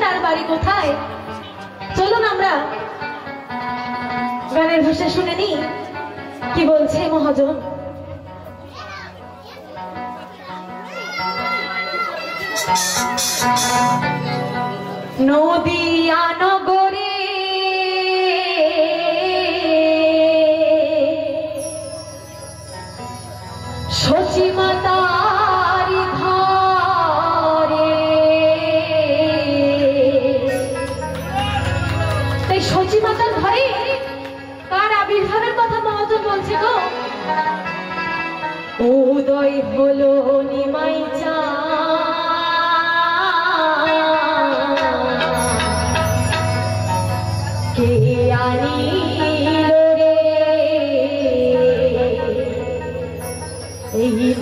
তার বাড়ি কোথায়? চলুন আমরা গানের ভাষা শুনে নি কি বলছে মহাজন? নদী আনগো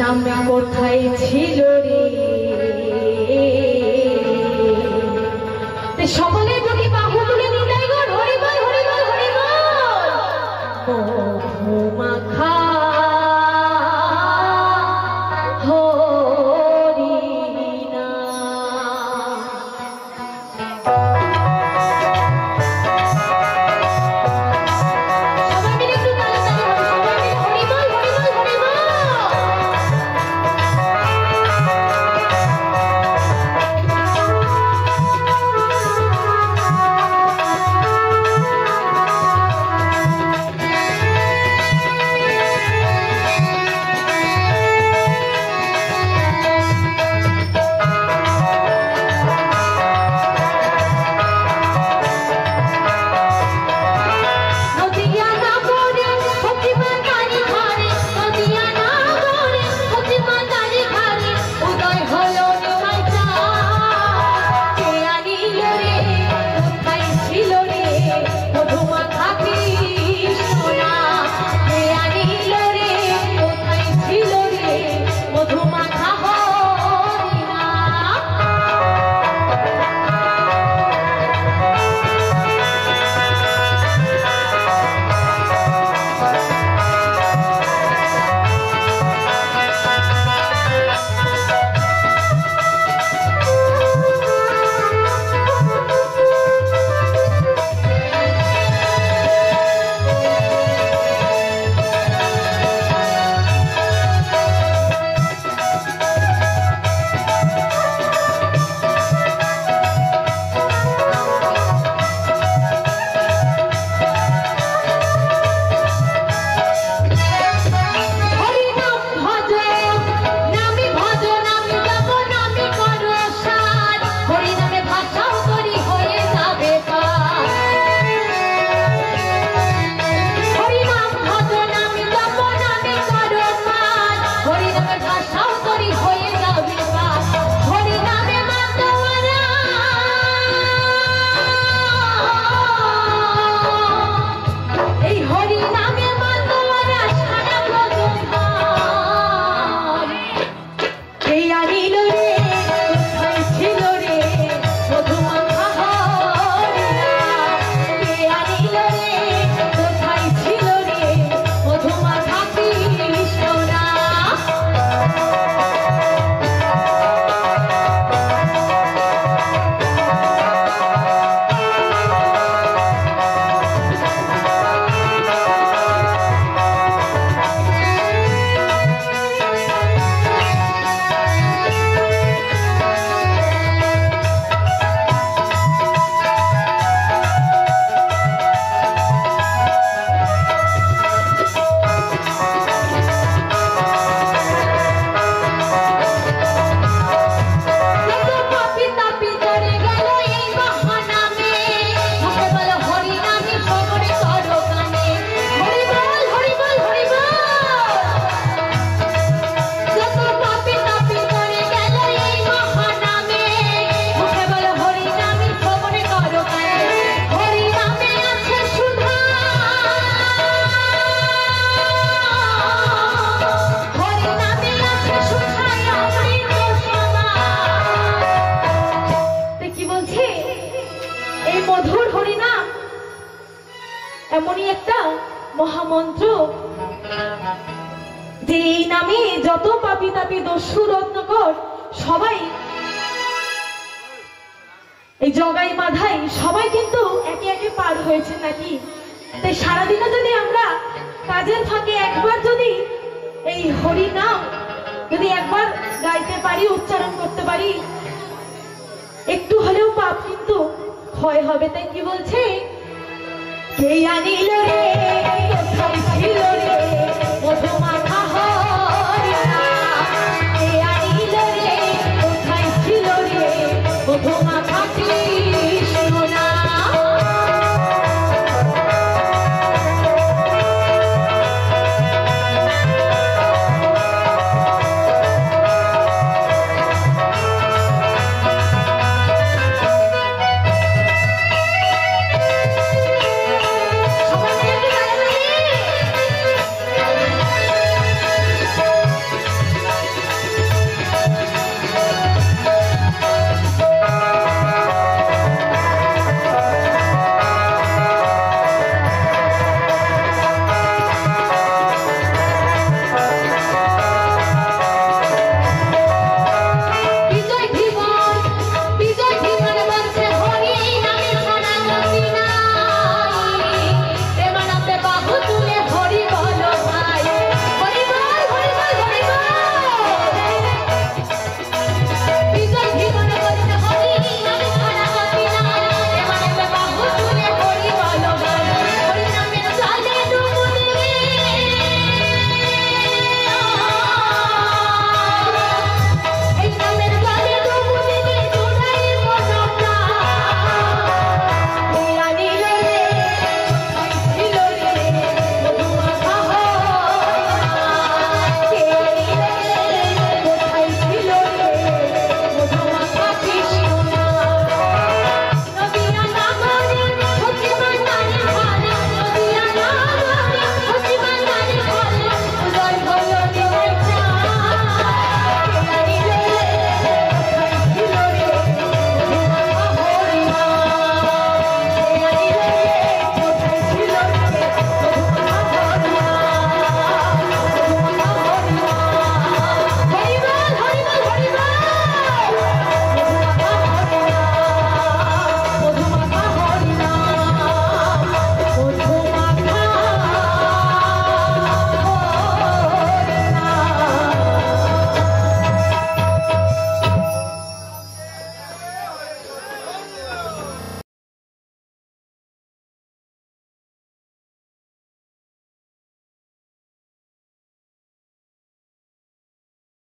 আমরা কোথায় ছিল রে? সব அருளில் মন্ত্র? যে এই নামে যত পাপি তাপি দস্যু রত্নকর, সবাই এই জগাই বাধাই, সবাই কিন্তু একে একে পার হয়েছে নাকি? তাই সারাদিনও যদি আমরা কাজের ফাঁকে একবার যদি এই হরি নাম যদি একবার গাইতে পারি, উচ্চারণ করতে পারি, একটু হলেও পাপ কিন্তু ক্ষয় হবে। তাই কি বলছে? কে আনিল রে কোথায় ছিল রে